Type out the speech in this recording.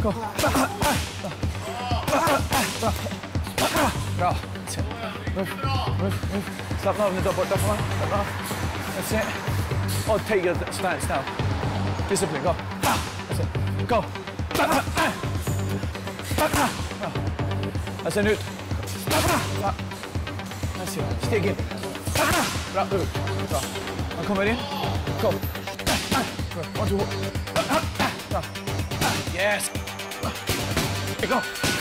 Go. It. Move, move, move. Stop moving the double, double one. Stop off. That's it. Oh, take your stance now. Discipline, go. That's it. Go. That's a new. That's it. Steg in. Bra, ut. Bra. Han kommer in. Kom. One, two. Bra. Yes. Go.